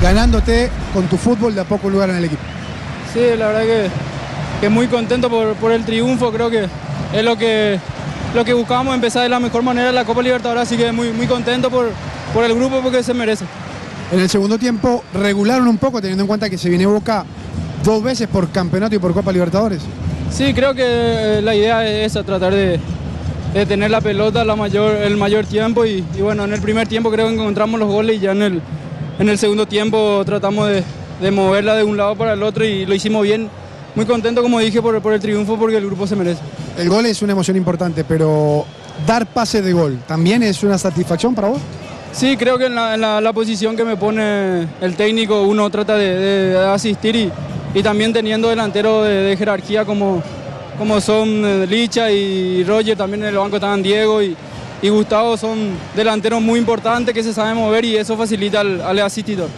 ganándote con tu fútbol de a poco lugar en el equipo. Sí, la verdad que, que muy contento por, por, el triunfo, creo que es lo que, lo que buscábamos, empezar de la mejor manera en la Copa Libertadores, así que muy, muy contento por, por el grupo porque se merece. En el segundo tiempo regularon un poco teniendo en cuenta que se viene Boca dos veces por campeonato y por Copa Libertadores. Sí, creo que la idea es esa, tratar de, de tener la pelota la mayor, el mayor tiempo y, y, bueno, en el primer tiempo creo que encontramos los goles y ya en el, en el segundo tiempo tratamos de, de moverla de un lado para el otro y lo hicimos bien. Muy contento, como dije, por, por el triunfo porque el grupo se merece. El gol es una emoción importante, pero dar pase de gol, ¿también es una satisfacción para vos? Sí, creo que en la, en la, la posición que me pone el técnico uno trata de, de, asistir y, y, también teniendo delantero de, de, jerarquía como, como son eh, Licha y Roger, también en el banco estaban Diego y, y Gustavo, son delanteros muy importantes que se saben mover y eso facilita al, al asistidor.